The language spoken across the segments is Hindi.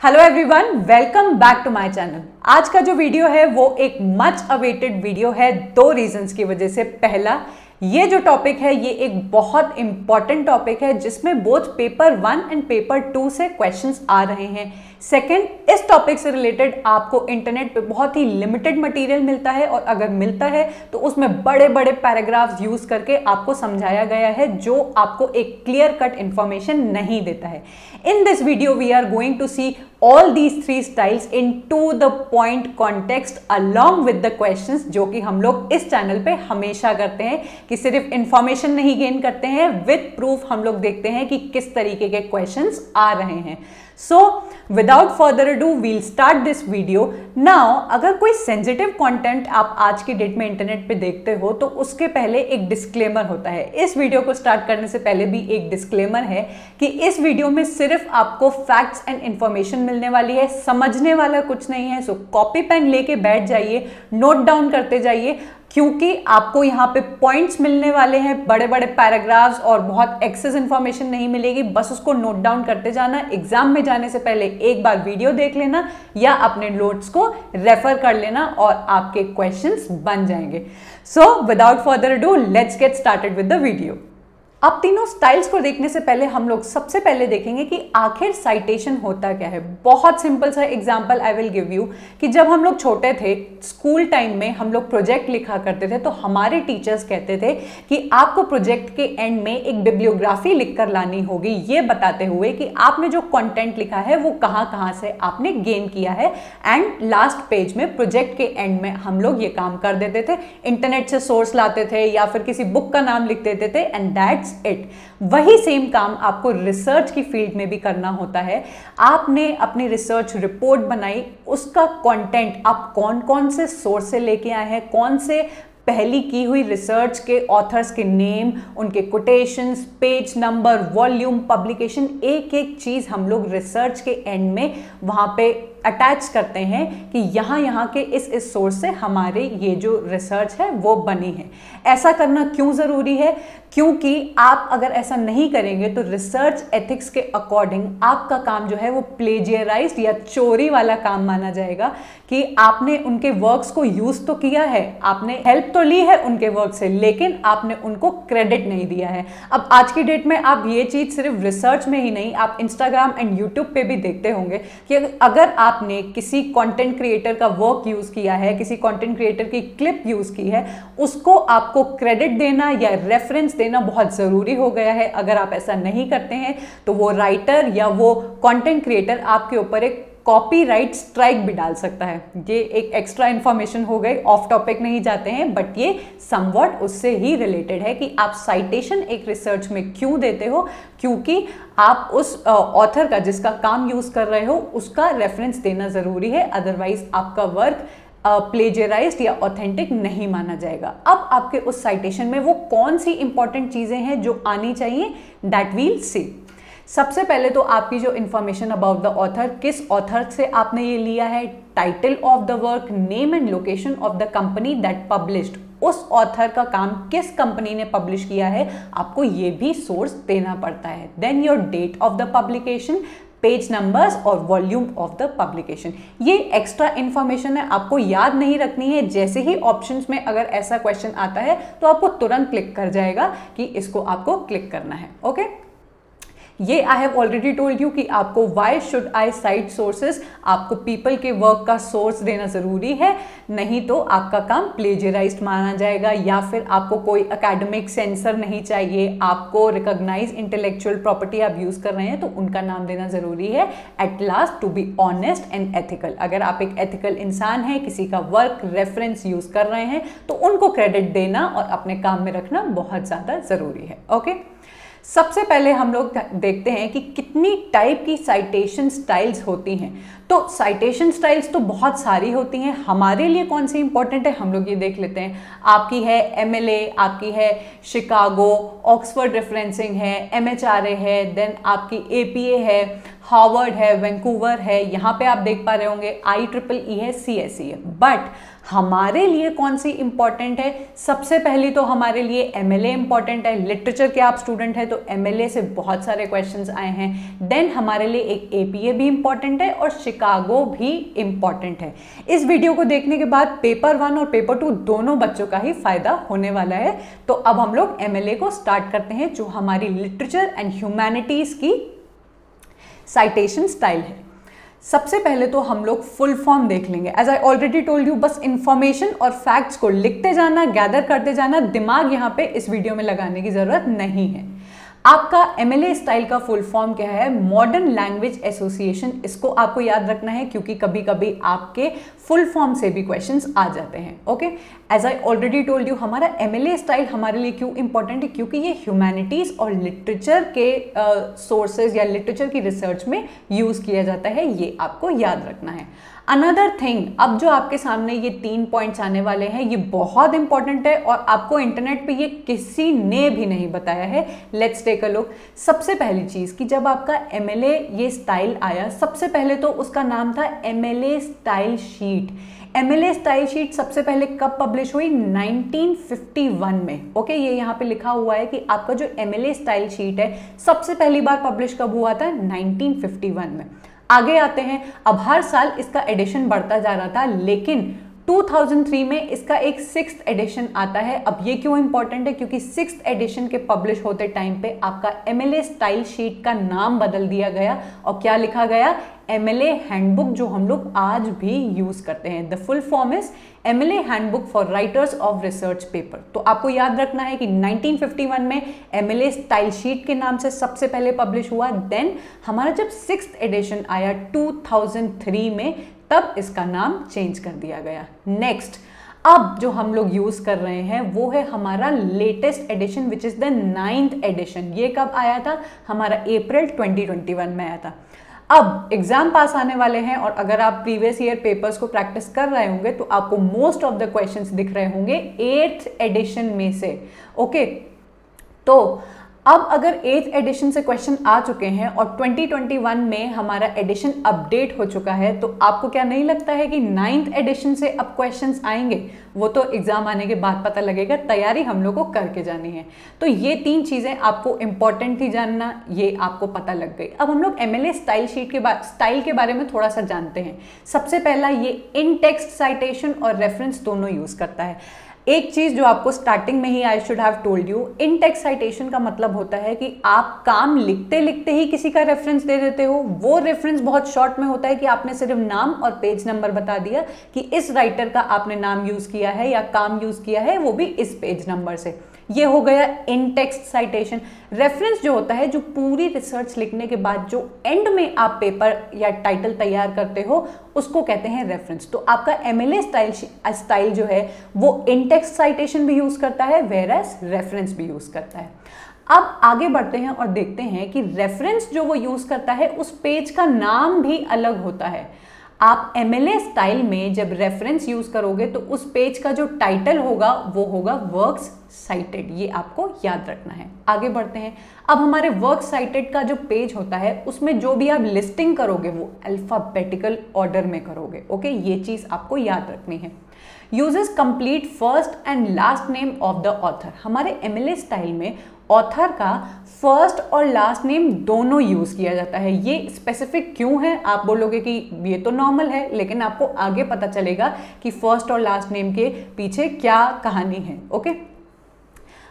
Hello everyone welcome back to my channel आज का जो वीडियो है, वो एक मच अवेटेड वीडियो है, दो रीजंस की वजह से। पहला, ये जो टॉपिक है, ये एक बहुत इंपॉर्टेंट टॉपिक है, जिसमें both paper one and paper two से क्वेश्चंस आ रहे हैं। सेकंड इस टॉपिक से रिलेटेड आपको इंटरनेट पे बहुत ही लिमिटेड मटेरियल मिलता है और अगर मिलता है तो उसमें बड़े बड़े पैराग्राफ्स यूज़ करके आपको समझाया गया है जो आपको एक क्लियर कट इंफॉर्मेशन नहीं देता है। In this video we are going to see all three styles in to the point context along with the question जो कि हम लोग इस चैनल पे हमेशा करते हैं कि सिर्फ़ इंफॉर्मेशन नहीं गेन करते हैं विथ प्रूफ हम लोग देखते हैं कि किस तरीके के क्वेश्चन आ रहे हैं। So without further do we'll start this video now अगर कोई सेंसिटिव कंटेंट आप आज की डेट में इंटरनेट पे देखते हो तो उसके पहले एक डिस्क्लेमर होता है। इस वीडियो को स्टार्ट करने से पहले भी एक डिस्क्लेमर है कि इस वीडियो में सिर्फ़ आपको फैक्ट्स एंड इंफॉर्मेशन मिलने वाली है, समझने वाला कुछ नहीं है। सो कॉपी पेन लेके बैठ जाइए नोट डाउन करते जाइए, क्योंकि आपको यहाँ पे पॉइंट्स मिलने वाले हैं बड़े बड़े पैराग्राफ्स और बहुत एक्सेस इंफॉर्मेशन नहीं मिलेगी। बस उसको नोट डाउन करते जाना। एग्ज़ाम में जाने से पहले एक बार वीडियो देख लेना या अपने नोट्स को रेफर कर लेना और आपके क्वेश्चंस बन जाएँगे। So without further do let's get started with the video अब तीनों स्टाइल्स को देखने से पहले हम लोग सबसे पहले देखेंगे कि आखिर साइटेशन होता क्या है। बहुत सिंपल सा example I will give you कि जब हम लोग छोटे थे स्कूल टाइम में हम लोग प्रोजेक्ट लिखा करते थे तो हमारे टीचर्स कहते थे कि आपको प्रोजेक्ट के एंड में एक बिब्लियोग्राफी लिख कर लानी होगी। ये बताते हुए कि आपने जो कॉन्टेंट लिखा है, वो कहाँ कहाँ से आपने गेन किया है। एंड लास्ट पेज में प्रोजेक्ट के एंड में हम लोग ये काम कर देते थे। इंटरनेट से सोर्स लाते थे या फिर किसी बुक का नाम लिख देते थे। एंड दैट दैट्स इट वही सेम काम आपको रिसर्च की फ़ील्ड में भी करना होता है। आपने अपनी रिसर्च रिपोर्ट बनाई, उसका कंटेंट आप कौन कौन से सोर्स से लेके आए हैं, कौन से पहली की हुई रिसर्च के ऑथर्स के नेम उनके quotations page number volume publication एक एक चीज़ हम लोग रिसर्च के एंड में वहाँ पे अटैच करते हैं कि यहाँ यहाँ के इस इस सोर्स से हमारे ये जो रिसर्च है, वो बनी है। ऐसा करना क्यों ज़रूरी है? क्योंकि आप अगर ऐसा नहीं करेंगे तो रिसर्च एथिक्स के अकॉर्डिंग आपका काम जो है, वो प्लेजियराइज या चोरी वाला काम माना जाएगा कि आपने उनके वर्क्स को यूज़ तो किया है, आपने हेल्प तो ली है उनके वर्क से, लेकिन आपने उनको क्रेडिट नहीं दिया है। अब आज की डेट में आप ये चीज़ सिर्फ़ रिसर्च में ही नहीं, आप इंस्टाग्राम एंड यूट्यूब पर भी देखते होंगे कि अगर आप आपने किसी कंटेंट क्रिएटर का वर्क यूज़ किया है, किसी कंटेंट क्रिएटर की क्लिप यूज़ की है, उसको आपको क्रेडिट देना या रेफरेंस देना बहुत ज़रूरी हो गया है। अगर आप ऐसा नहीं करते हैं तो वो राइटर या वो कंटेंट क्रिएटर आपके ऊपर एक कॉपीराइट स्ट्राइक भी डाल सकता है। ये एक एक्स्ट्रा इन्फॉर्मेशन हो गई ऑफ़ टॉपिक नहीं जाते हैं बट ये समवट उससे ही रिलेटेड है कि आप साइटेशन एक रिसर्च में क्यों देते हो? क्योंकि आप उस ऑथर का जिसका काम यूज़ कर रहे हो, उसका रेफरेंस देना ज़रूरी है अदरवाइज़ आपका वर्क प्लेजराइज या ऑथेंटिक नहीं माना जाएगा। अब आपके उस साइटेशन में वो कौन सी इंपॉर्टेंट चीज़ें हैं जो आनी चाहिए? दैट वील सी सबसे पहले तो आपकी जो इन्फॉर्मेशन अबाउट द ऑथर किस ऑथर से आपने ये लिया है title of the work name and location of the company that published उस ऑथर का काम किस कंपनी ने पब्लिश किया है, आपको ये भी सोर्स देना पड़ता है। Then your date of the publication page numbers और वॉल्यूम ऑफ़ द पब्लिकेशन ये एक्स्ट्रा इन्फॉर्मेशन है, आपको याद नहीं रखनी है। जैसे ही ऑप्शंस में अगर ऐसा क्वेश्चन आता है तो आपको तुरंत क्लिक कर जाएगा कि इसको आपको क्लिक करना है। Okay okay? ये I have already told you कि आपको why should I cite sources आपको पीपल के वर्क का सोर्स देना ज़रूरी है। नहीं तो आपका काम प्लेजराइज माना जाएगा या फिर आपको कोई अकेडमिक सेंसर नहीं चाहिए। आपको रिकोगनाइज इंटेलेक्चुअल प्रॉपर्टी आप यूज़ कर रहे हैं तो उनका नाम देना ज़रूरी है। At last to be honest and ethical अगर आप एक एथिकल इंसान हैं, किसी का वर्क रेफरेंस यूज़ कर रहे हैं तो उनको क्रेडिट देना और अपने काम में रखना बहुत ज़्यादा ज़रूरी है। Okay okay? सबसे पहले हम लोग देखते हैं कि कितनी टाइप की साइटेशन स्टाइल्स होती हैं। तो साइटेशन स्टाइल्स तो बहुत सारी होती हैं। हमारे लिए कौन सी इंपॉर्टेंट है? हम लोग ये देख लेते हैं। आपकी है एमएलए आपकी है शिकागो ऑक्सफर्ड रेफरेंसिंग है एमएचआरए है देन आपकी एपीए है हार्वर्ड है वैंकूवर है, यहाँ पे आप देख पा रहे होंगे आई ट्रिपल ई है सी एस सी है। बट हमारे लिए कौन सी इंपॉर्टेंट है? सबसे पहली तो हमारे लिए एम एल इंपॉर्टेंट है। लिटरेचर के आप स्टूडेंट हैं तो एमएलए से बहुत सारे क्वेश्चन आए हैं। देन हमारे लिए एक एपीए भी इंपॉर्टेंट है और शिकागो भी इंपॉर्टेंट है। इस वीडियो को देखने के बाद पेपर वन और पेपर टू दोनों बच्चों का ही फ़ायदा होने वाला है। तो अब हम लोग एमएलए को स्टार्ट करते हैं, जो हमारी लिटरेचर एंड ह्यूमैनिटीज की साइटेशन स्टाइल है। सबसे पहले तो हम लोग फुल फॉर्म देख लेंगे। As I already told you बस इन्फॉर्मेशन और फैक्ट्स को लिखते जाना गैदर करते जाना, दिमाग यहाँ पे इस वीडियो में लगाने की ज़रूरत नहीं है। आपका MLA स्टाइल का फुल फॉर्म क्या है? मॉडर्न लैंग्वेज एसोसिएशन इसको आपको याद रखना है क्योंकि कभी कभी आपके फुल फॉर्म से भी क्वेश्चंस आ जाते हैं okay as I already told you हमारा MLA स्टाइल हमारे लिए क्यों इंपॉर्टेंट है? क्योंकि ये ह्यूमैनिटीज और लिटरेचर के सोर्सेज uh, या लिटरेचर की रिसर्च में यूज़ किया जाता है ये आपको याद रखना है। अनदर थिंग अब जो आपके सामने ये तीन पॉइंट्स आने वाले हैं, ये बहुत इंपॉर्टेंट है और आपको इंटरनेट पे ये किसी ने भी नहीं बताया है। लेट्स टेक अ लुक सबसे पहली चीज़ कि जब आपका MLA ये स्टाइल आया, सबसे पहले तो उसका नाम था M style sheet M style sheet सबसे पहले कब पब्लिश हुई? 1951 में। ओके ये यहाँ पे लिखा हुआ है कि आपका जो एम स्टाइल शीट है, सबसे पहली बार पब्लिश कब हुआ था? 1951 में। आगे आते हैं। अब हर साल इसका एडिशन बढ़ता जा रहा था लेकिन 2003 में इसका एक सिक्स एडिशन आता है। अब ये क्यों इंपॉर्टेंट है? क्योंकि सिक्स एडिशन के पब्लिश होते टाइम पे आपका एमएलए स्टाइल शीट का नाम बदल दिया गया और क्या लिखा गया? एमएलए हैंडबुक जो हम लोग आज भी यूज़ करते हैं। The full form is MLA handbook for writers of research paper तो आपको याद रखना है कि 1951 में एमएलए स्टाइल शीट के नाम से सबसे पहले पब्लिश हुआ। देन हमारा जब सिक्स एडिशन आया 2003 में तब इसका नाम चेंज कर दिया गया। नेक्स्ट अब जो हम लोग यूज़ कर रहे हैं, वो है हमारा latest edition which is the ninth edition ये कब आया था? हमारा अप्रैल 2021 में आया था। अब एग्ज़ाम पास आने वाले हैं और अगर आप प्रीवियस ईयर पेपर्स को प्रैक्टिस कर रहे होंगे तो आपको मोस्ट ऑफ़ द क्वेश्चंस दिख रहे होंगे एट्थ एडिशन में से। Okay okay? तो अब अगर एथ एडिशन से क्वेश्चन आ चुके हैं और 2021 में हमारा एडिशन अपडेट हो चुका है तो आपको क्या नहीं लगता है कि नाइन्थ एडिशन से अब क्वेश्चंस आएँगे? वो तो एग्ज़ाम आने के बाद पता लगेगा, तैयारी हम लोग को करके जानी है। तो ये तीन चीज़ें आपको इंपॉर्टेंट थी जानना, ये आपको पता लग गई। अब हम लोग MLA स्टाइल शीट के स्टाइल के बारे में थोड़ा सा जानते हैं। सबसे पहला ये इन टेक्स्ट साइटेशन और रेफरेंस दोनों यूज़ करता है। एक चीज़ जो आपको स्टार्टिंग में ही I should have told you in citation का मतलब होता है कि आप काम लिखते लिखते ही किसी का रेफरेंस दे देते हो। वो रेफरेंस बहुत शॉर्ट में होता है कि आपने सिर्फ़ नाम और पेज नंबर बता दिया कि इस राइटर का आपने नाम यूज़ किया है या काम यूज़ किया है, वो भी इस पेज नंबर से। ये हो गया इन टेक्स्ट साइटेशन रेफरेंस जो होता है, जो पूरी रिसर्च लिखने के बाद जो एंड में आप पेपर या टाइटल तैयार करते हो, उसको कहते हैं रेफरेंस तो आपका M L A style style जो है, वो इन टेक्स्ट साइटेशन भी यूज़ करता है वेर एस रेफरेंस भी यूज़ करता है. अब आगे बढ़ते हैं और देखते हैं कि रेफरेंस जो वो यूज़ करता है, उस पेज का नाम भी अलग होता है. आप एमएलए स्टाइल में जब रेफरेंस यूज़ करोगे तो उस पेज का जो टाइटल होगा, वो होगा वर्क्स साइटेड ये आपको याद रखना है। आगे बढ़ते हैं। अब हमारे वर्क साइटेड का जो पेज होता है, उसमें जो भी आप लिस्टिंग करोगे, वो अल्फाबेटिकल ऑर्डर में करोगे। ओके ये चीज़ आपको याद रखनी है। Uses complete first and last name of the author हमारे MLA स्टाइल में ऑथर का फ़र्स्ट और लास्ट नेम दोनों यूज़ किया जाता है। ये स्पेसिफिक क्यों है? आप बोलोगे कि ये तो नॉर्मल है, लेकिन आपको आगे पता चलेगा कि फ़र्स्ट और लास्ट नेम के पीछे क्या कहानी है ओके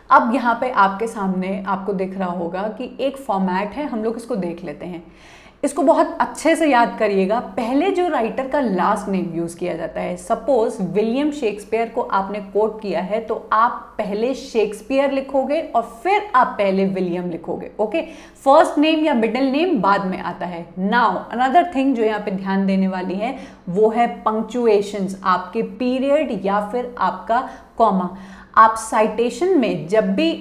अब यहाँ पे आपके सामने आपको दिख रहा होगा कि एक फॉर्मेट है, हम लोग इसको देख लेते हैं। इसको बहुत अच्छे से याद करिएगा। पहले जो राइटर का लास्ट नेम यूज़ किया जाता है सपोज़ विलियम शेक्सपियर को आपने कोट किया है तो आप पहले शेक्सपियर लिखोगे और फिर आप पहले विलियम लिखोगे ओके फ़र्स्ट नेम या मिडिल नेम बाद में आता है। नाउ अनदर थिंग जो यहाँ पे ध्यान देने वाली है, वो है पंक्चुएशन आपके पीरियड या फिर आपका कॉमा आप साइटेशन में जब भी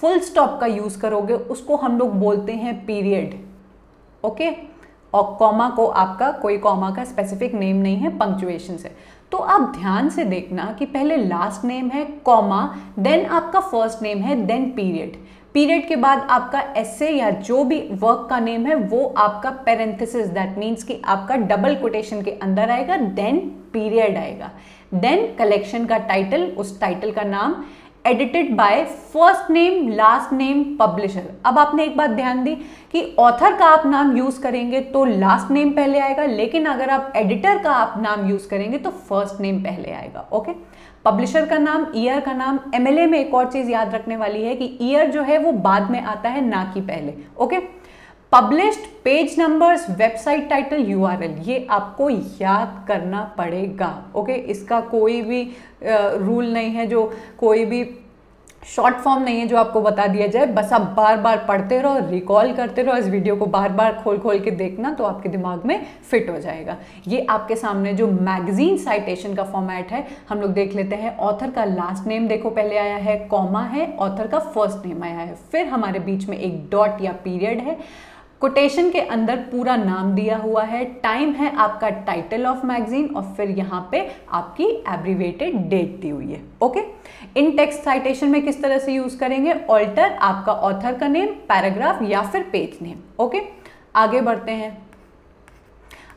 फुल स्टॉप का यूज़ करोगे, उसको हम लोग बोलते हैं पीरियड ओके? और कॉमा को आपका कोई कॉमा का स्पेसिफिक नेम नहीं है पंक्चुएशन से। तो आप ध्यान से देखना कि पहले लास्ट नेम है कॉमा देन आपका फ़र्स्ट नेम है देन पीरियड पीरियड के बाद आपका एसे या जो भी वर्क का नेम है, वो आपका पेरेंथिसिस दैट मीन्स कि आपका डबल कोटेशन के अंदर आएगा देन पीरियड आएगा। देन कलेक्शन का टाइटल उस टाइटल का नाम edited by first name, last name, publisher. अब आपने एक बात ध्यान दी कि ऑथर का आप नाम यूज़ करेंगे तो लास्ट नेम पहले आएगा, लेकिन अगर आप एडिटर का आप नाम यूज़ करेंगे तो फ़र्स्ट नेम पहले आएगा, ओके? पब्लिशर का नाम, ईयर का नाम, एमएलए में एक और चीज़ याद रखने वाली है कि ईयर जो है वो बाद में आता है, ना कि पहले, okay? Published page numbers website title URL ये आपको याद करना पड़ेगा ओके इसका कोई भी रूल नहीं है जो, कोई भी शॉर्ट फॉर्म नहीं है जो आपको बता दिया जाए। बस आप बार बार पढ़ते रहो रिकॉल करते रहो, इस वीडियो को बार बार खोल खोल के देखना तो आपके दिमाग में फिट हो जाएगा। ये आपके सामने जो मैगजीन साइटेशन का फॉर्मेट है, हम लोग देख लेते हैं। ऑथर का लास्ट नेम देखो, पहले आया है कॉमा है ऑथर का फ़र्स्ट नेम आया है। फिर हमारे बीच में एक डॉट या पीरियड है। कोटेशन के अंदर पूरा नाम दिया हुआ है टाइम है आपका टाइटल ऑफ़ मैगजीन और फिर यहाँ पे आपकी एब्रीवेटेड डेट दी हुई है ओके इन टेक्स्ट साइटेशन में किस तरह से यूज़ करेंगे? ऑल्टर आपका ऑथर का नेम पैराग्राफ या फिर पेज नेम ओके आगे बढ़ते हैं।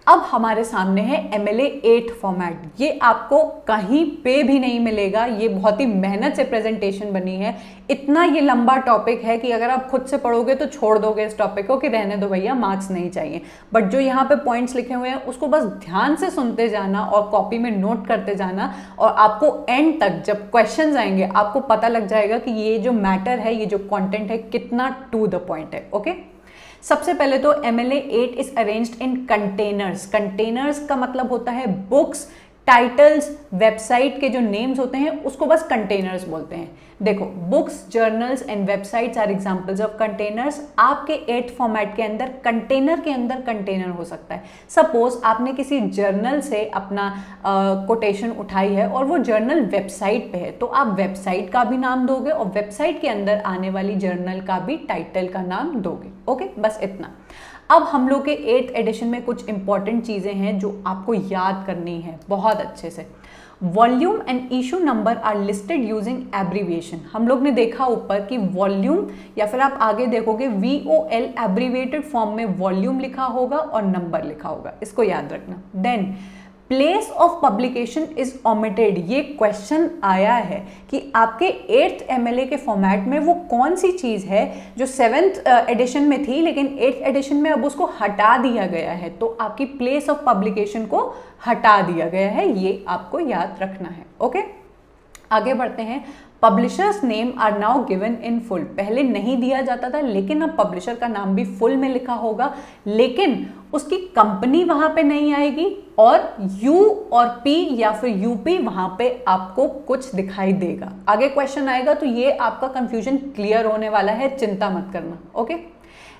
अब हमारे सामने है एम एल एट फॉर्मेट ये आपको कहीं पे भी नहीं मिलेगा। ये बहुत ही मेहनत से प्रेजेंटेशन बनी है। इतना ये लंबा टॉपिक है कि अगर आप खुद से पढ़ोगे तो छोड़ दोगे इस टॉपिक को कि रहने दो भैया मार्क्स नहीं चाहिए। बट जो यहाँ पे पॉइंट्स लिखे हुए हैं, उसको बस ध्यान से सुनते जाना और कॉपी में नोट करते जाना और आपको एंड तक जब क्वेश्चन आएँगे, आपको पता लग जाएगा कि ये जो मैटर है, ये जो कॉन्टेंट है, कितना टू द पॉइंट है। ओके? सबसे पहले तो M L eight is arranged in containers containers का मतलब होता है बुक्स टाइटल्स वेबसाइट के जो नेम्स होते हैं उसको बस कंटेनर्स बोलते हैं। देखो books journals and websites are examples of containers आपके एट फॉर्मेट के अंदर कंटेनर के अंदर कंटेनर हो सकता है। सपोज़ आपने किसी जर्नल से अपना कोटेशन uh, उठाई है और वो जर्नल वेबसाइट पे है तो आप वेबसाइट का भी नाम दोगे और वेबसाइट के अंदर आने वाली जर्नल का भी टाइटल का नाम दोगे। ओके बस इतना। अब हम लोग के एट्थ एडिशन में कुछ इंपॉर्टेंट चीज़ें हैं जो आपको याद करनी है, बहुत अच्छे से। Volume and issue number are listed using abbreviation हम लोग ने देखा ऊपर कि वॉल्यूम या फिर आप आगे देखोगे V O L abbreviated form में वॉल्यूम लिखा होगा और नंबर लिखा होगा। इसको याद रखना। Then place of publication is omitted ये क्वेश्चन आया है कि आपके एट्थ एमएलए के फॉर्मेट में वो कौन सी चीज़ है जो सेवेंथ एडिशन में थी, लेकिन एट्थ एडिशन में अब उसको हटा दिया गया है। तो आपकी प्लेस ऑफ़ पब्लिकेशन को हटा दिया गया है। ये आपको याद रखना है। ओके आगे बढ़ते हैं। Publishers name are now given in full पहले नहीं दिया जाता था, लेकिन अब पब्लिशर का नाम भी फुल में लिखा होगा। लेकिन उसकी कंपनी वहाँ पे नहीं आएगी और यू और पी या फिर यूपी वहाँ पे आपको कुछ दिखाई देगा। आगे क्वेश्चन आएगा तो ये आपका कंफ्यूजन क्लियर होने वाला है, चिंता मत करना okay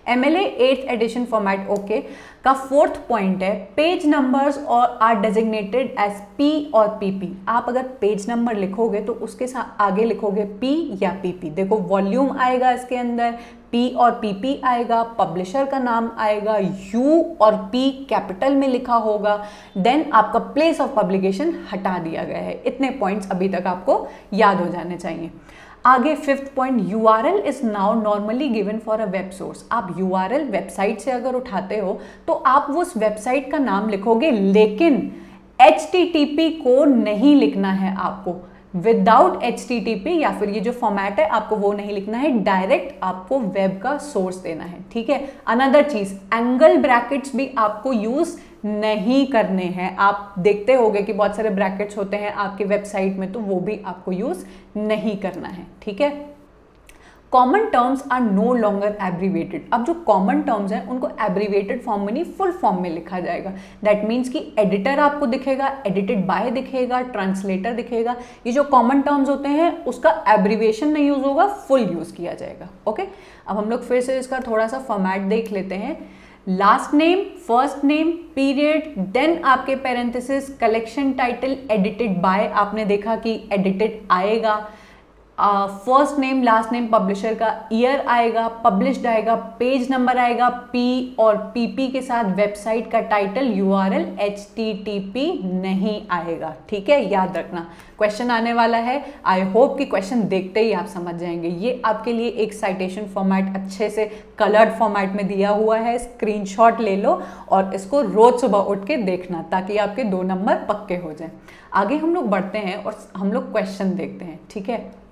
M L eighth edition format okay का फोर्थ पॉइंट है पेज नंबर्स और आर डेजिग्नेटेड एज पी और पीपी आप अगर पेज नंबर लिखोगे तो उसके साथ आगे लिखोगे पी या पीपी देखो वॉल्यूम आएगा इसके अंदर पी और पीपी आएगा पब्लिशर का नाम आएगा यू और पी कैपिटल में लिखा होगा देन आपका प्लेस ऑफ़ पब्लिकेशन हटा दिया गया है। इतने पॉइंट्स अभी तक आपको याद हो जाने चाहिए। आगे fifth point U R L is now normally given for a web source आप यू आर एल वेबसाइट से अगर उठाते हो तो आप उस वेबसाइट का नाम लिखोगे, लेकिन एच टी टी पी को नहीं लिखना है आपको. Without H T T P या फिर ये जो फॉर्मेट है, आपको वो नहीं लिखना है. डायरेक्ट आपको वेब का सोर्स देना है. ठीक है? अनदर चीज़ एंगल ब्रैकेट्स भी आपको यूज़ नहीं करने हैं। आप देखते होंगे कि बहुत सारे ब्रैकेट्स होते हैं आपकी वेबसाइट में तो वो भी आपको यूज़ नहीं करना है, ठीक है? Common terms are no longer abbreviated अब जो कॉमन टर्म्स हैं, उनको एब्रीवेटेड फॉर्म में नहीं फुल फॉर्म में लिखा जाएगा। दैट मीन्स कि एडिटर आपको दिखेगा एडिटेड बाय दिखेगा ट्रांसलेटर दिखेगा। ये जो कॉमन टर्म्स होते हैं, उसका एब्रीवेशन नहीं यूज़ होगा फुल यूज़ किया जाएगा ओके? अब हम लोग फिर से इसका थोड़ा सा फॉर्मेट देख लेते हैं। Last name first name period then आपके parenthesis collection title edited by आपने देखा कि एडिटेड आएगा। First name last name publisher का ईयर आएगा पब्लिश्ड आएगा पेज नंबर आएगा पी और पीपी के साथ वेबसाइट का टाइटल यूआरएल एचटीटीपी नहीं आएगा। ठीक है? याद रखना। क्वेश्चन आने वाला है। आई होप कि क्वेश्चन देखते ही आप समझ जाएँगे। ये आपके लिए एक साइटेशन फॉर्मेट अच्छे से कलर्ड फॉर्मेट में दिया हुआ है। स्क्रीनशॉट ले लो और इसको रोज सुबह उठ के देखना ताकि आपके दो नंबर पक्के हो जाएँ। आगे हम लोग बढ़ते हैं और हम लोग क्वेश्चन देखते हैं। ठीक है?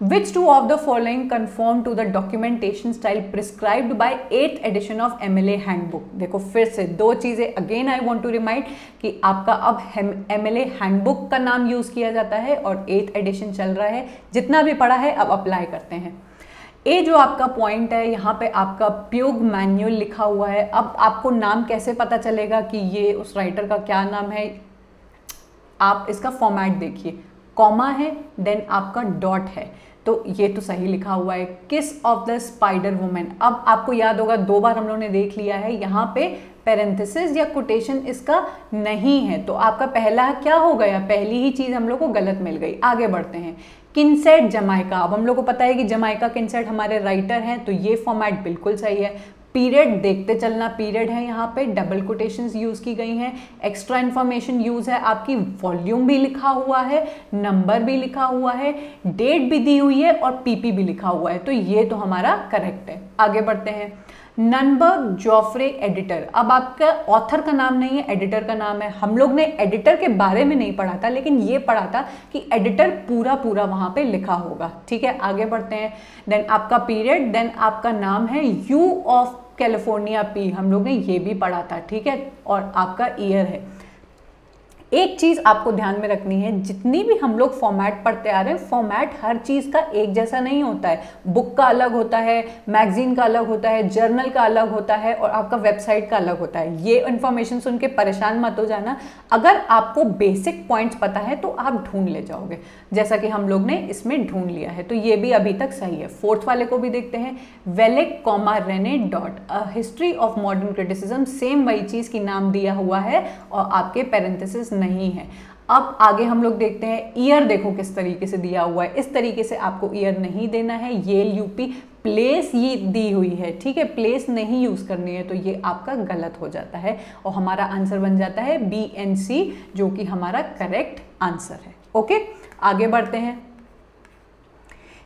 Which two of the following conform to the documentation style prescribed by 8th edition of MLA handbook? देखो, फिर से दो चीज़ें again I want to remind कि आपका अब MLA हैंडबुक का नाम यूज़ किया जाता है और एथ एडिशन चल रहा है। जितना भी पढ़ा है, अब अप्लाई करते हैं। ए जो आपका पॉइंट है, यहाँ पे आपका प्योग मैन्यूअल लिखा हुआ है। अब आपको नाम कैसे पता चलेगा कि ये उस राइटर का क्या नाम है? आप इसका फॉर्मेट देखिए। कॉमा है देन आपका डॉट है। तो ये तो सही लिखा हुआ है किस ऑफ़ द स्पाइडर वुमेन अब आपको याद होगा, दो बार हम लोगों ने देख लिया है, यहाँ पे पेरेंथिस या कोटेशन इसका नहीं है। तो आपका पहला क्या हो गया? पहली ही चीज़ हम लोग को गलत मिल गई। आगे बढ़ते हैं। किनसेट जमाइका अब हम लोग को पता है कि जमाइका किनसेट हमारे राइटर हैं तो ये फॉर्मेट बिल्कुल सही है। पीरियड देखते चलना पीरियड है यहाँ पे डबल कोटेशन यूज़ की गई हैं एक्स्ट्रा इन्फॉर्मेशन यूज़ है, आपकी वॉल्यूम भी लिखा हुआ है नंबर भी लिखा हुआ है डेट भी दी हुई है और पीपी भी लिखा हुआ है। तो ये तो हमारा करेक्ट है। आगे बढ़ते हैं। Nunberg Geoffrey editor. अब आपका ऑथर का नाम नहीं है, एडिटर का नाम है। हम लोग ने एडिटर के बारे में नहीं पढ़ा था, लेकिन ये पढ़ा था कि एडिटर पूरा पूरा वहाँ पे लिखा होगा। ठीक है, आगे बढ़ते हैं। देन आपका पीरियड देन आपका नाम है यू ऑफ़ कैलिफ़ोर्निया पी हम लोग ने ये भी पढ़ा था, ठीक है? और आपका ईयर है। एक चीज़ आपको ध्यान में रखनी है, जितनी भी हम लोग फॉर्मेट पढ़ते आ रहे हैं फॉर्मेट हर चीज़ का एक जैसा नहीं होता है। बुक का अलग होता है मैगजीन का अलग होता है जर्नल का अलग होता है और आपका वेबसाइट का अलग होता है। ये इन्फॉर्मेशन सुन के परेशान मत हो जाना। अगर आपको बेसिक पॉइंट्स पता है तो आप ढूंढ ले जाओगे। जैसा कि हम लोग ने इसमें ढूंढ लिया है। तो ये भी अभी तक सही है। फोर्थ वाले को भी देखते हैं। Wellek comma Rene dot a history of modern criticism same वही चीज़ की नाम दिया हुआ है, और आपके पेरेंथिस नहीं है। अब आगे हम लोग देखते हैं ईयर देखो किस तरीके से दिया हुआ है। इस तरीके से आपको ईयर नहीं देना है। ये यूपी प्लेस ये दी हुई है, ठीक है? प्लेस नहीं यूज़ करनी है तो ये आपका गलत हो जाता है और हमारा आंसर बन जाता है बी एन सी जो कि हमारा करेक्ट आंसर है। ओके आगे बढ़ते हैं।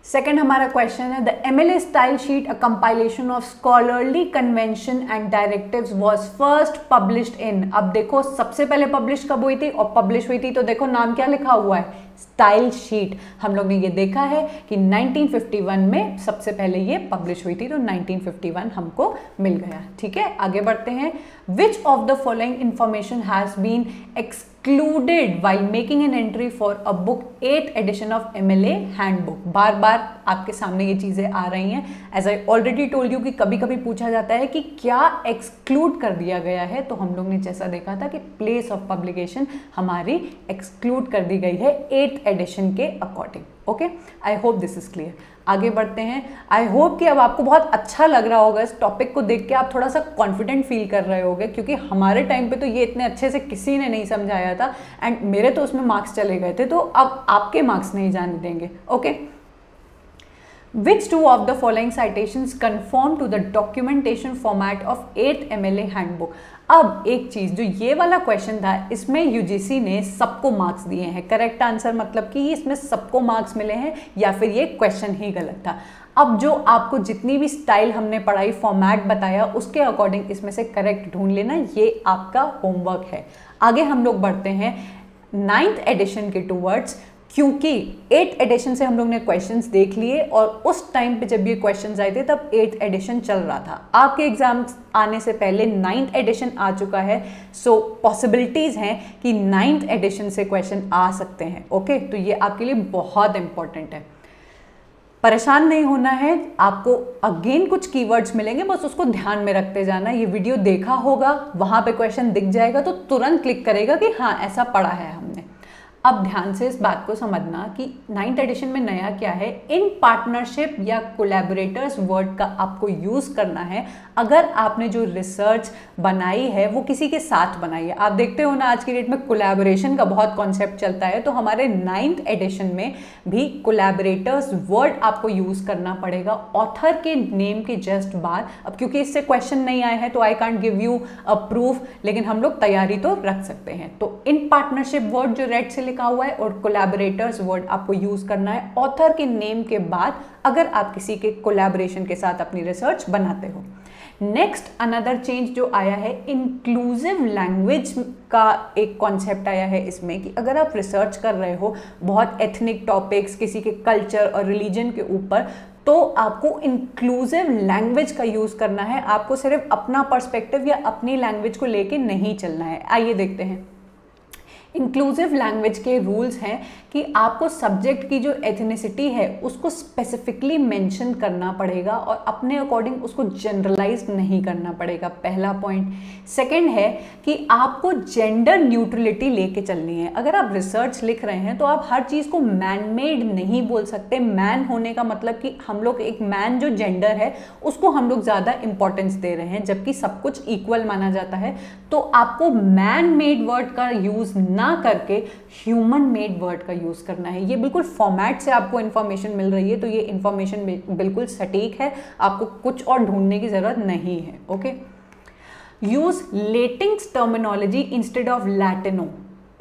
सेकेंड हमारा क्वेश्चन है the M L A style sheet a compilation of scholarly convention and directive was first published in अब देखो, सबसे पहले पब्लिश कब हुई थी? और पब्लिश हुई थी तो देखो नाम क्या लिखा हुआ है? स्टाइल शीट हम लोग ने ये देखा है कि 1951 में सबसे पहले ये पब्लिश हुई थी तो 1951 हमको मिल गया। ठीक है? आगे बढ़ते हैं। Which of the following information has been excluded while making an entry for a book eight edition of M L A handbook बार बार आपके सामने ये चीज़ें आ रही हैं। As I already told you कि कभी कभी पूछा जाता है कि क्या एक्सक्लूड कर दिया गया है तो हम लोग ने जैसा देखा था कि प्लेस ऑफ़ पब्लिकेशन हमारी एक्सक्लूड कर दी गई है एट्थ एडिशन के according okay I hope this is clear आगे बढ़ते हैं आई होप कि अब आपको बहुत अच्छा लग रहा होगा इस टॉपिक को देख के आप थोड़ा सा कॉन्फिडेंट फील कर रहे होगे, क्योंकि हमारे टाइम पे तो ये इतने अच्छे से किसी ने नहीं समझाया था एंड मेरे तो उसमें मार्क्स चले गए थे तो अब आपके मार्क्स नहीं जाने देंगे okay okay? Which two of the following citations conform to the documentation format of 8th MLA handbook? अब एक चीज़, जो ये वाला क्वेश्चन था, इसमें यूजीसी ने सबको मार्क्स दिए हैं। करेक्ट आंसर मतलब कि इसमें सबको मार्क्स मिले हैं, या फिर ये क्वेश्चन ही गलत था। अब जो आपको जितनी भी स्टाइल हमने पढ़ाई फॉर्मेट बताया, उसके अकॉर्डिंग इसमें से करेक्ट ढूंढ लेना, ये आपका होमवर्क है। आगे हम लोग बढ़ते हैं। नाइन्थ एडिशन के टूवर्ड्स क्योंकि एट एडिशन से हम लोग ने क्वेश्चंस देख लिए और उस टाइम पे जब ये क्वेश्चंस आए थे, तब एट एडिशन चल रहा था। आपके एग्ज़ाम आने से पहले नाइन्थ एडिशन आ चुका है सो पॉसिबिलिटीज़ हैं कि नाइन्थ एडिशन से क्वेश्चन आ सकते हैं ओके तो ये आपके लिए बहुत इंपॉर्टेंट है। परेशान नहीं होना है, आपको अगेन कुछ कीवर्ड्स मिलेंगे, बस उसको ध्यान में रखते जाना। ये वीडियो देखा होगा, वहाँ पे क्वेश्चन दिख जाएगा तो तुरंत क्लिक करेगा कि हाँ ऐसा पढ़ा है हमने। अब ध्यान से इस बात को समझना कि नाइन्थ एडिशन में नया क्या है? इन पार्टनरशिप या कोलैबोरेटर्स वर्ड का आपको यूज़ करना है। अगर आपने जो रिसर्च बनाई है, वो किसी के साथ बनाई है। आप देखते हो ना आज की डेट में कोलैबोरेशन का बहुत कॉन्सेप्ट चलता है तो हमारे नाइन्थ एडिशन में भी कोलैबोरेटर्स वर्ड आपको यूज़ करना पड़ेगा। ऑथर के नेम के जस्ट बाद। अब क्योंकि इससे क्वेश्चन नहीं आए हैं तो I can't give you a proof लेकिन हम लोग तैयारी तो रख सकते हैं। तो इन पार्टनरशिप वर्ड जो रेड से लिखा हुआ है और कोलैबोरेटर्स वर्ड आपको यूज़ करना है। ऑथर के नेम के बाद अगर आप किसी के कोलैबोरेशन के साथ अपनी रिसर्च बनाते हो। नेक्स्ट अनदर चेंज जो आया है इंक्लूसिव लैंग्वेज का एक कॉन्सेप्ट आया है इसमें कि अगर आप रिसर्च कर रहे हो बहुत एथनिक टॉपिक्स किसी के कल्चर और रिलीजन के ऊपर तो आपको इंक्लूसिव लैंग्वेज का यूज़ करना है। आपको सिर्फ़ अपना पर्सपेक्टिव या अपनी लैंग्वेज को लेके नहीं चलना है। आइए देखते हैं। इंक्लूसिव लैंग्वेज के रूल्स हैं कि आपको सब्जेक्ट की जो एथनिसिटी है, उसको स्पेसिफिकली मेंशन करना पड़ेगा और अपने अकॉर्डिंग उसको जनरलाइज नहीं करना पड़ेगा, पहला पॉइंट सेकंड है कि आपको जेंडर न्यूट्रलिटी लेके चलनी है। अगर आप रिसर्च लिख रहे हैं तो आप हर चीज़ को मैन मेड नहीं बोल सकते। मैन होने का मतलब कि हम लोग, एक मैन जो जेंडर है, उसको हम लोग ज़्यादा इंपॉर्टेंस दे रहे हैं, जबकि सब कुछ इक्वल माना जाता है। तो आपको मैन मेड वर्ड का यूज़ ना करके ह्यूमन मेड वर्ड का यूज़ करना है। ये बिल्कुल फॉर्मेट से आपको इन्फॉर्मेशन मिल रही है तो ये इन्फॉर्मेशन बिल्कुल सटीक है। आपको कुछ और ढूँढने की ज़रूरत नहीं है okay use Latinx terminology instead of Latino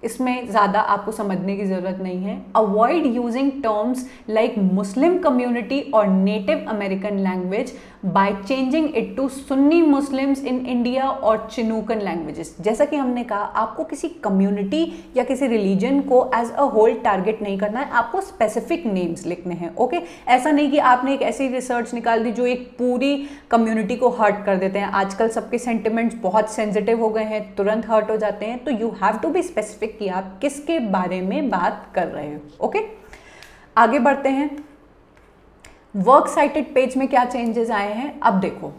इसमें ज़्यादा आपको समझने की ज़रूरत नहीं है। Avoid using terms like Muslim community और native American language by changing it to Sunni Muslims in India और चिनूकन लैंग्वेजेस जैसा कि हमने कहा, आपको किसी कम्युनिटी या किसी रिलीजन को एज अ होल टारगेट नहीं करना है, आपको स्पेसिफिक नेम्स लिखने हैं ओके ऐसा नहीं कि आपने एक ऐसी रिसर्च निकाल दी जो एक पूरी कम्युनिटी को हर्ट कर देते हैं। आजकल सबके सेंटिमेंट्स बहुत सेंसिटिव हो गए हैं, तुरंत हर्ट हो जाते हैं तो you have to be specific कि आप किसके बारे में बात कर रहे हो ओके आगे बढ़ते हैं। वर्क साइटेड पेज में क्या चेंजेस आए हैं? अब देखो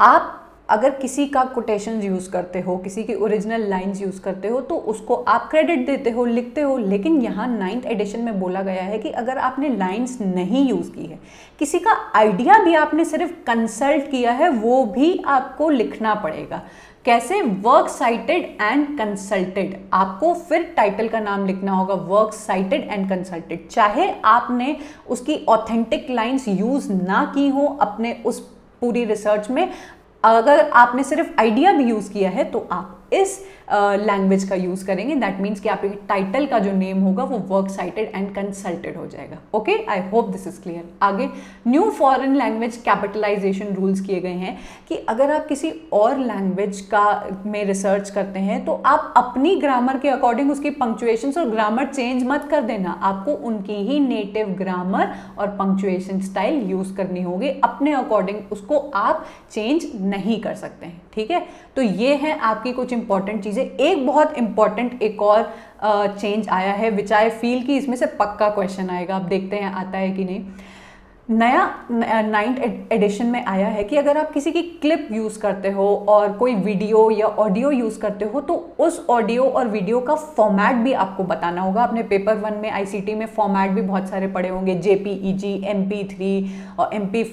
आप अगर किसी का कोटेशन यूज़ करते हो, किसी की ओरिजिनल लाइंस यूज़ करते हो तो उसको आप क्रेडिट देते हो, लिखते हो, लेकिन यहाँ नाइन्थ एडिशन में बोला गया है कि अगर आपने लाइंस नहीं यूज़ की है, किसी का आइडिया भी आपने सिर्फ़ कंसल्ट किया है, वो भी आपको लिखना पड़ेगा। कैसे? वर्क साइटेड एंड कंसल्टेड आपको फिर टाइटल का नाम लिखना होगा वर्क साइटेड एंड कंसल्टेड चाहे आपने उसकी ऑथेंटिक लाइंस यूज़ ना की हो, अपने उस पूरी रिसर्च में अगर आपने सिर्फ़ आइडिया भी यूज़ किया है तो आप इस लैंग्वेज का यूज़ करेंगे दैट मीन्स कि आपके टाइटल का जो नेम होगा, वो वर्क साइटेड एंड कंसल्टेड हो जाएगा। Okay I hope this is clear आगे new foreign language capitalisation rules किए गए हैं कि अगर आप किसी और लैंग्वेज का में रिसर्च करते हैं तो आप अपनी ग्रामर के अकॉर्डिंग उसकी पंक्चुएशन और ग्रामर चेंज मत कर देना। आपको उनकी ही नेटिव ग्रामर और पंक्चुएशन स्टाइल यूज़ करनी होगी। अपने अकॉर्डिंग उसको आप चेंज नहीं कर सकते हैं। ठीक है? तो ये है आपकी कुछ इंपॉर्टेंट चीज़ें। एक बहुत इंपॉर्टेंट एक और चेंज uh, आया है विच आई फील कि इसमें से पक्का क्वेश्चन आएगा। आप देखते हैं आता है कि नहीं। नया नाइन्थ एडिशन में आया है कि अगर आप किसी की क्लिप यूज़ करते हो और कोई वीडियो या ऑडियो यूज़ करते हो तो उस ऑडियो और वीडियो का फॉर्मेट भी आपको बताना होगा। आपने पेपर वन में आईसीटी में फॉर्मेट भी बहुत सारे पड़े होंगे। जेपीईजी एमपी और एमपी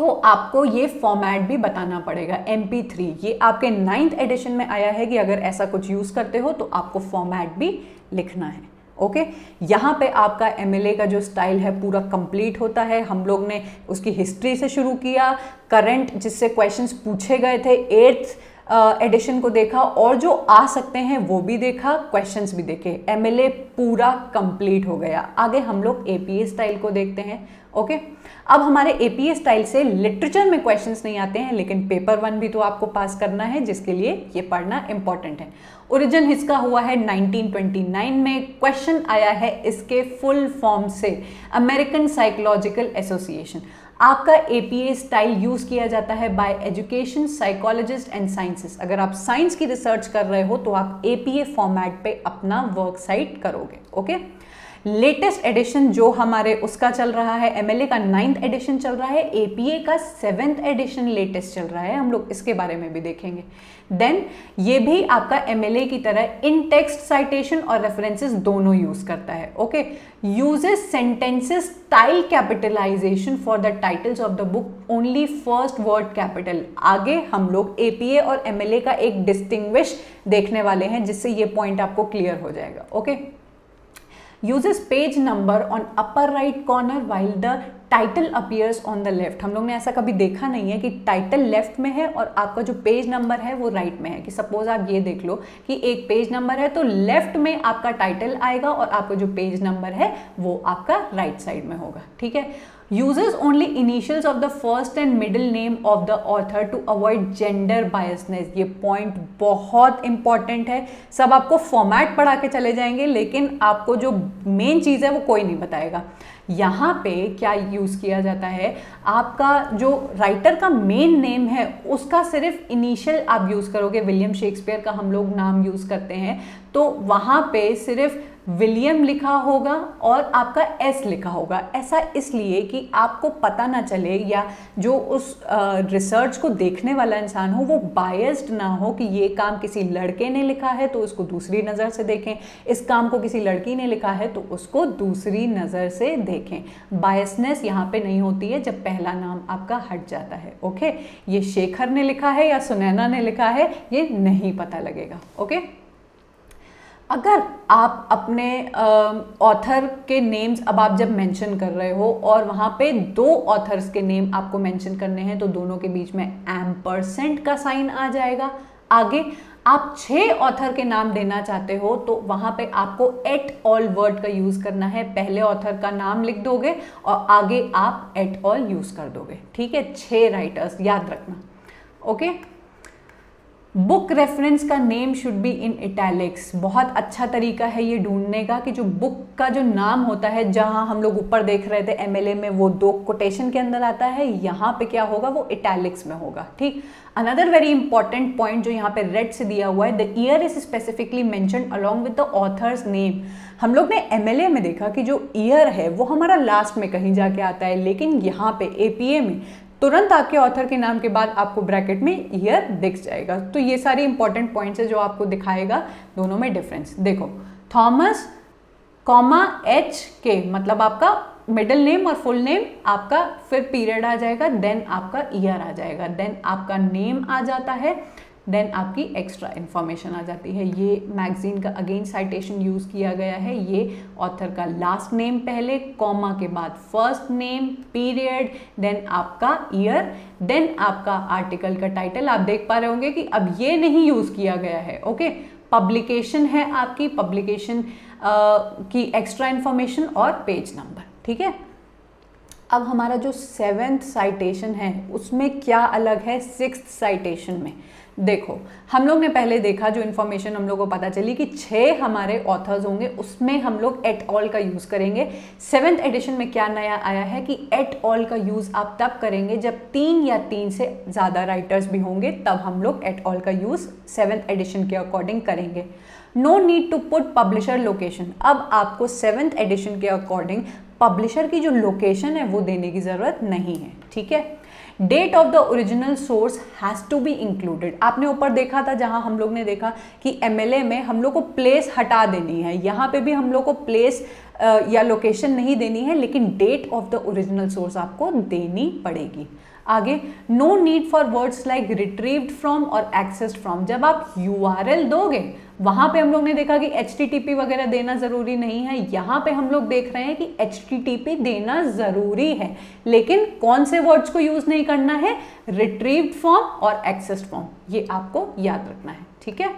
तो आपको ये फॉर्मेट भी बताना पड़ेगा एम ये आपके नाइन्थ एडिशन में आया है कि अगर ऐसा कुछ यूज़ करते हो तो आपको फॉर्मेट भी लिखना है ओके okay? यहाँ पे आपका एमएलए का जो स्टाइल है पूरा कंप्लीट होता है। हम लोग ने उसकी हिस्ट्री से शुरू किया करंट जिससे क्वेश्चंस पूछे गए थे एट्थ एडिशन uh, को देखा और जो आ सकते हैं वो भी देखा क्वेश्चंस भी देखे। एमएलए पूरा कंप्लीट हो गया। आगे हम लोग एपीए स्टाइल को देखते हैं ओके अब हमारे एपीए स्टाइल से लिटरेचर में क्वेश्चंस नहीं आते हैं, लेकिन पेपर वन भी तो आपको पास करना है, जिसके लिए ये पढ़ना इंपॉर्टेंट है। ओरिजिन इसका हुआ है 1929 में। क्वेश्चन आया है इसके फुल फॉर्म से। अमेरिकन साइकोलॉजिकल एसोसिएशन आपका एपीए स्टाइल यूज़ किया जाता है by education psychologist and sciences अगर आप साइंस की रिसर्च कर रहे हो तो आप एपीए फॉर्मेट पे अपना वर्क साइट करोगे ओके लेटेस्ट एडिशन जो हमारे उसका चल रहा है एमएलए का नाइन्थ एडिशन चल रहा है एपीए का सेवेंथ एडिशन लेटेस्ट चल रहा है, हम लोग इसके बारे में भी देखेंगे। देन ये भी आपका एमएलए की तरह इन टेक्स्ट साइटेशन और रेफरेंसेस दोनों यूज़ करता है okay uses sentences style capitalization for the titles of the book only first word capital आगे हम लोग एपीए और एमएलए का एक डिस्टिंग्विश देखने वाले हैं, जिससे ये पॉइंट आपको क्लियर हो जाएगा okay okay? Uses page number on upper right corner while the title appears on the left हम लोग ने ऐसा कभी देखा नहीं है कि टाइटल लेफ़्ट में है और आपका जो पेज नंबर है वो राइट right में है। कि सपोज़ आप ये देख लो कि एक पेज नंबर है तो लेफ़्ट में आपका टाइटल आएगा और आपका जो पेज नंबर है वो आपका राइट right साइड में होगा। ठीक है? Uses only initials of the first and middle name of the author to avoid gender biasness. ये point बहुत important है। सब आपको फॉर्मेट पढ़ा के चले जाएँगे, लेकिन आपको जो मेन चीज़ है वो कोई नहीं बताएगा। यहाँ पे क्या यूज़ किया जाता है? आपका जो राइटर का मेन नेम है, उसका सिर्फ़ इनिशियल आप यूज़ करोगे। विलियम शेक्सपियर का हम लोग नाम यूज़ करते हैं। तो वहाँ पे सिर्फ़ विलियम लिखा होगा और आपका एस लिखा होगा। ऐसा इसलिए कि आपको पता ना चले या जो उस रिसर्च को देखने वाला इंसान हो, वो बायस्ड ना हो कि ये काम किसी लड़के ने लिखा है तो उसको दूसरी नज़र से देखें। इस काम को किसी लड़की ने लिखा है तो उसको दूसरी नज़र से देखें। बायसनेस यहाँ पे नहीं होती है, जब पहला नाम आपका हट जाता है ओके ये शेखर ने लिखा है या सुनैना ने लिखा है, ये नहीं पता लगेगा ओके अगर आप अपने ऑथर के नेम्स अब आप जब मेंशन कर रहे हो और वहाँ पे दो ऑथर्स के नेम आपको मेंशन करने हैं तो दोनों के बीच में एम परसेंट का साइन आ जाएगा। आगे, आप छह ऑथर के नाम देना चाहते हो तो वहाँ पे आपको एट ऑल वर्ड का यूज़ करना है। पहले ऑथर का नाम लिख दोगे और आगे आप एट ऑल यूज़ कर दोगे। ठीक है? छह राइटर्स याद रखना। Okay okay? बुक रेफरेंस का name should be in italics बहुत अच्छा तरीका है ये ढूँढने का कि जो बुक का जो नाम होता है, जहाँ हम लोग ऊपर देख रहे थे एमएलए में, वो दो कोटेशन के अंदर आता है, यहाँ पे क्या होगा, वो इटैलिक्स में होगा, ठीक? अनदर वेरी इंपॉर्टेंट पॉइंट जो यहाँ पे रेड से दिया हुआ है the year is specifically mention along with the authors name हम लोग ने एमएलए में देखा कि जो ईयर है, वो हमारा लास्ट में कहीं जाके आता है, लेकिन यहाँ पे एपीए में तुरंत आपके ऑथर के नाम के बाद आपको ब्रैकेट में ईयर दिख जाएगा। तो ये सारी इंपॉर्टेंट पॉइंट्स है जो आपको दिखाएगा। दोनों में डिफरेंस देखो थॉमस कॉमा एच के मतलब आपका मिडिल नेम और फुल नेम आपका फिर पीरियड आ जाएगा देन आपका ईयर आ जाएगा। देन आपका नेम आ जाता है। देन आपकी एक्स्ट्रा इन्फॉर्मेशन आ जाती है। ये मैगजीन का अगेन साइटेशन यूज़ किया गया है। ये ऑथर का लास्ट नेम पहले कॉमा के बाद फ़र्स्ट नेम पीरियड देन आपका ईयर देन आपका आर्टिकल का टाइटल आप देख पा रहे होंगे कि अब ये नहीं यूज़ किया गया है ओके पब्लिकेशन है आपकी पब्लिकेशन की एक्स्ट्रा इन्फॉर्मेशन और पेज नंबर ठीक है? अब हमारा जो सेवेंथ साइटेशन है, उसमें क्या अलग है? सिक्स साइटेशन में। देखो, हम लोग ने पहले देखा जो इन्फॉर्मेशन हम लोग को पता चली कि छः हमारे ऑथर्स होंगे, उसमें हम लोग एट ऑल का यूज़ करेंगे। सेवेंथ एडिशन में क्या नया आया है कि एट ऑल का यूज़ आप तब करेंगे जब तीन या तीन से ज़्यादा राइटर्स भी होंगे, तब हम लोग एट ऑल का यूज़ सेवेंथ एडिशन के अकॉर्डिंग करेंगे। No need to put publisher location अब आपको सेवेंथ एडिशन के अकॉर्डिंग पब्लिशर की जो लोकेशन है वो देने की ज़रूरत नहीं है, ठीक है? Date of the original source has to be included आपने ऊपर देखा था, जहाँ हम लोग ने देखा कि एमएलए में हम लोग को प्लेस हटा देनी है। यहाँ पे भी हम लोग को प्लेस या लोकेशन नहीं देनी है, लेकिन date of the original source आपको देनी पड़ेगी। आगे no need for words like retrieved from और एक्सेस्ड फ्रॉम जब आप यूआरएल दोगे, वहाँ पे हम लोग ने देखा कि एचटीटीपी वगैरह देना ज़रूरी नहीं है। यहाँ पे हम लोग देख रहे हैं कि एचटीटीपी देना ज़रूरी है। लेकिन कौन से वर्ड्स को यूज़ नहीं करना है? रिट्रीव्ड फॉर्म और एक्सेस्ड फॉर्म ये आपको याद रखना है, ठीक है?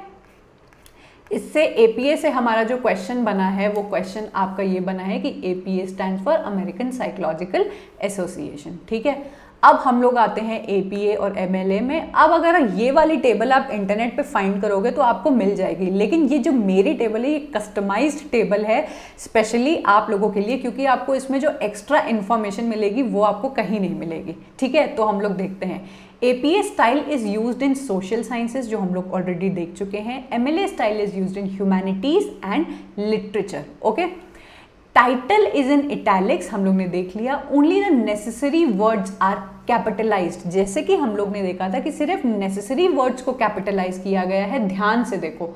इससे एपीए से हमारा जो क्वेश्चन बना है, वो क्वेश्चन आपका ये बना है कि APA stand for American psychological association ठीक है? अब हम लोग आते हैं एपीए और एमएलए में। अब अगर ये वाली टेबल आप इंटरनेट पे फाइंड करोगे तो आपको मिल जाएगी। लेकिन ये जो मेरी टेबल है, ये कस्टमाइज्ड टेबल है स्पेशली आप लोगों के लिए, क्योंकि आपको इसमें जो एक्स्ट्रा इन्फॉर्मेशन मिलेगी, वो आपको कहीं नहीं मिलेगी। ठीक है? तो हम लोग देखते हैं। A P A style is use in social sciences जो हम लोग ऑलरेडी देख चुके हैं। M L A style is use in humanities and literature okay title is in italics हम लोग ने देख लिया। Only the necessary words are capitalized जैसे कि हम लोग ने देखा था कि सिर्फ़ नेसेसरी वर्ड्स को कैपिटलाइज किया गया है, ध्यान से देखो।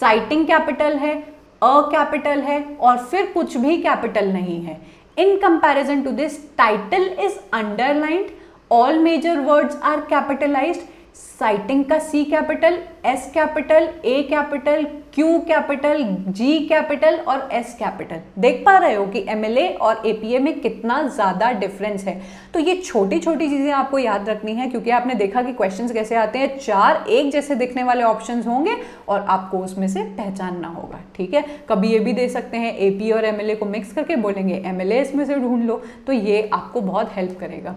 साइटिंग कैपिटल है अ कैपिटल है, और फिर कुछ भी कैपिटल नहीं है। In comparison to this title is underlined all major words are capitalized citing का C capital S capital A capital Q capital G capital और एस कैपिटल देख पा रहे हो कि एमएलए और एपीए में कितना ज़्यादा डिफरेंस है। तो ये छोटी छोटी चीज़ें आपको याद रखनी है, क्योंकि आपने देखा कि क्वेश्चंस कैसे आते हैं। चार एक जैसे दिखने वाले ऑप्शंस होंगे और आपको उसमें से पहचानना होगा, ठीक है? कभी ये भी दे सकते हैं एपीए और एमएलए को मिक्स करके बोलेंगे एमएलए इसमें से ढूंढ लो। तो ये आपको बहुत हेल्प करेगा।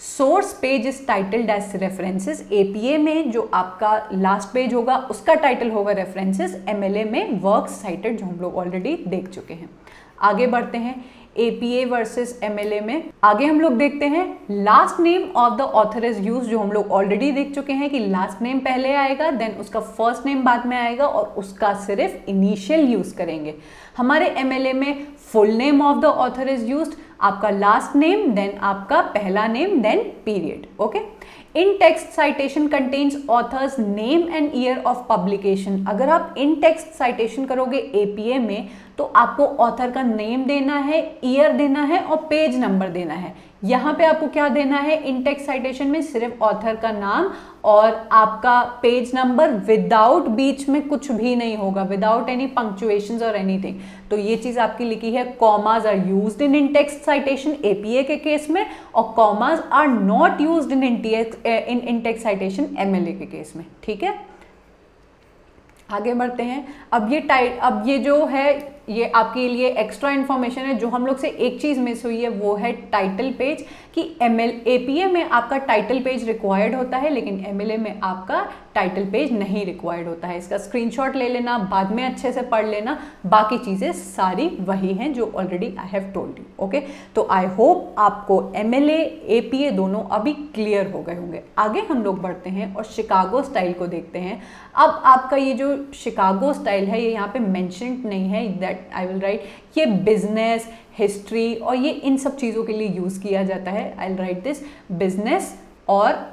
Source page is titled as references APA में जो आपका लास्ट पेज होगा, उसका टाइटल होगा रेफरेंसेस एमएलए में वर्क साइटेड जो हम लोग ऑलरेडी देख चुके हैं। आगे बढ़ते हैं। एपीए वर्सेस एमएलए में आगे हम लोग देखते हैं। Last name of the author is use जो हम लोग ऑलरेडी देख चुके हैं कि लास्ट नेम पहले आएगा देन उसका फ़र्स्ट नेम बाद में आएगा और उसका सिर्फ़ इनिशियल यूज़ करेंगे। हमारे एमएलए में full name of the author is use आपका लास्ट नेम देन आपका पहला name then period okay in text citation contains author's name and year of publication अगर आप इन टेक्स्ट साइटेशन करोगे एपीए में तो आपको ऑथर का नेम देना है ईयर देना है और पेज नंबर देना है। यहाँ पे आपको क्या देना है? इंटेक्स साइटेशन में सिर्फ़ ऑथर का नाम और आपका पेज नंबर विदाउट बीच में कुछ भी नहीं होगा विदाउट एनी पंक्चुएशन और एनीथिंग तो ये चीज़ आपकी लिखी है commas are use in in text citation APA के केस में, और commas are not use in in in text citation MLA के केस में। ठीक है? आगे बढ़ते हैं। अब ये टाइट अब ये जो है ये आपके लिए एक्स्ट्रा इन्फॉर्मेशन है, जो हम लोग से एक चीज़ मिस हुई है, वो है टाइटल पेज कि M L A P A में आपका टाइटल पेज रिक्वायर्ड होता है, लेकिन एम एल ए में आपका टाइटल पेज नहीं रिक्वायर्ड होता है। इसका स्क्रीनशॉट ले लेना, बाद में अच्छे से पढ़ लेना, बाकी चीज़ें सारी वही हैं जो already I have told you okay तो आई होप आपको एम एल ए दोनों अभी क्लियर हो गए होंगे। आगे हम लोग बढ़ते हैं और शिकागो स्टाइल को देखते हैं। अब आपका ये जो शिकागो स्टाइल है, ये यहाँ पे मैंशनड नहीं है दैट आई विल राइट ये बिज़नेस हिस्ट्री और ये इन सब चीज़ों के लिए यूज़ किया जाता है. I will write this business और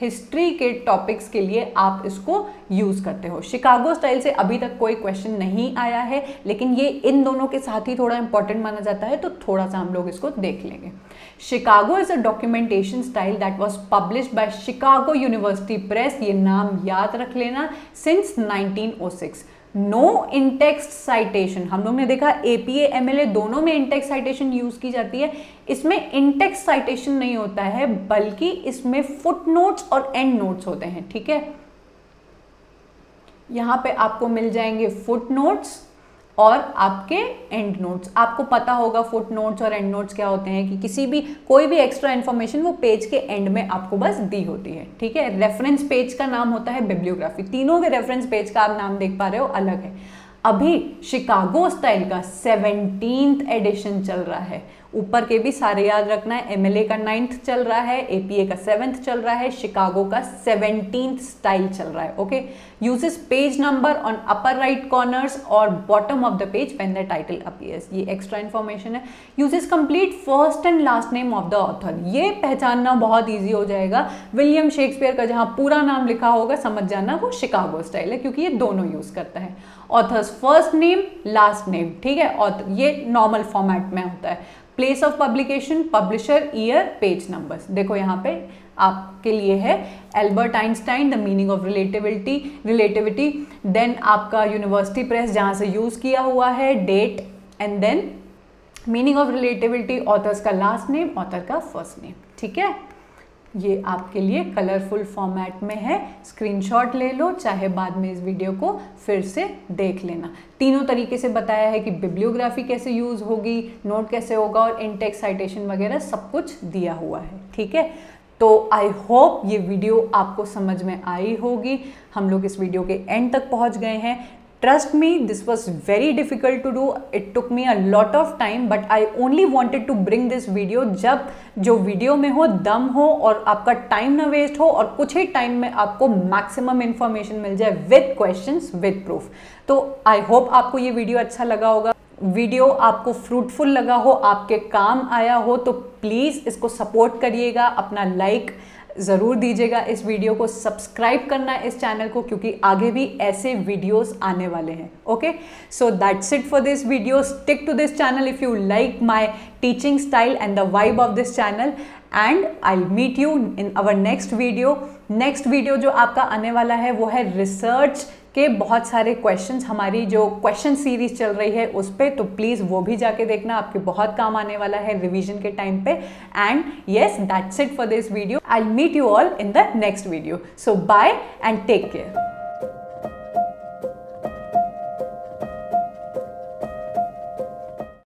हिस्ट्री के टॉपिक्स के लिए आप इसको यूज़ करते हो. शिकागो स्टाइल से अभी तक कोई क्वेश्चन नहीं आया है, लेकिन ये इन दोनों के साथ ही थोड़ा इंपॉर्टेंट माना जाता है तो थोड़ा सा हम लोग इसको देख लेंगे. Chicago is a documentation style that was published by Chicago university press ये नाम याद रख लेना. सिंस 1906 नो इंटेक्स्ट साइटेशन हम लोग ने देखा एपीए एमएलए दोनों में इंटेक्स साइटेशन यूज़ की जाती है। इसमें इंटेक्स साइटेशन नहीं होता है, बल्कि इसमें फुट नोट्स और एंड नोट्स होते हैं, ठीक है? यहाँ पे आपको मिल जाएँगे फुट नोट्स और आपके एंड नोट्स आपको पता होगा फुट नोट्स और एंड नोट्स क्या होते हैं कि किसी भी, कोई भी एक्स्ट्रा इन्फॉर्मेशन वो पेज के एंड में आपको बस दी होती है, ठीक है? रेफरेंस पेज का नाम होता है बिब्लियोग्राफी तीनों के रेफरेंस पेज का आप नाम देख पा रहे हो, अलग है। अभी शिकागो स्टाइल का सेवनटीन एडिशन चल रहा है। ऊपर के भी सारे याद रखना है एमएलए का नाइन्थ चल रहा है एपीए का सेवेंथ चल रहा है शिकागो का सेवनटीन स्टाइल चल रहा है okay uses page number on upper right corners और bottom of the page when the title appears ये एक्स्ट्रा इन्फॉर्मेशन है। Uses complete first and last name of the author ये पहचानना बहुत ईजी हो जाएगा। विलियम शेक्सपियर का जहाँ पूरा नाम लिखा होगा, समझ जाना वो शिकागो स्टाइल है, क्योंकि ये दोनों यूज़ करता है। Authors first name last name ठीक है? और ये नॉर्मल फॉर्मेट में होता है। Place of publication publisher year page numbers देखो यहाँ पे आपके लिए है Albert Einstein the meaning of relativity relativity then आपका यूनिवर्सिटी प्रेस जहाँ से यूज़ किया हुआ है date and then meaning of relativity authors का लास्ट नेम ऑथर का फ़र्स्ट नेम ठीक है? ये आपके लिए कलरफुल फॉर्मेट में है। स्क्रीनशॉट ले लो, चाहे बाद में इस वीडियो को फिर से देख लेना। तीनों तरीके से बताया है कि बिब्लियोग्राफी कैसे यूज़ होगी नोट कैसे होगा और इनटेक्स साइटेशन वगैरह सब कुछ दिया हुआ है, ठीक है? तो आई होप ये वीडियो आपको समझ में आई होगी। हम लोग इस वीडियो के एंड तक पहुँच गए हैं। Trust me, this was very difficult to do. It took me a lot of time, but i only wanted to bring this video जब जो वीडियो में हो, दम हो और आपका टाइम ना वेस्ट हो और कुछ ही टाइम में आपको मैक्सिमम इन्फॉर्मेशन मिल जाए विद क्वेश्चन विद प्रूफ तो आई होप आपको ये वीडियो अच्छा लगा होगा। वीडियो आपको फ्रूटफुल लगा हो, आपके काम आया हो तो प्लीज़ इसको सपोर्ट करिएगा, अपना लाइक ज़रूर दीजिएगा इस वीडियो को सब्सक्राइब करना इस चैनल को, क्योंकि आगे भी ऐसे वीडियोस आने वाले हैं okay so that's it for this video stick to this channel if you like my teaching style and the vibe of this channel and I meet you in our next video next video जो आपका आने वाला है, वो है रिसर्च के बहुत सारे क्वेश्चंस हमारी जो क्वेश्चन सीरीज़ चल रही है उस पर तो प्लीज़ वो भी जाके देखना, आपके बहुत काम आने वाला है रिवीजन के टाइम पे। And yes that's it for this video I meet you all in the next video so bye and take care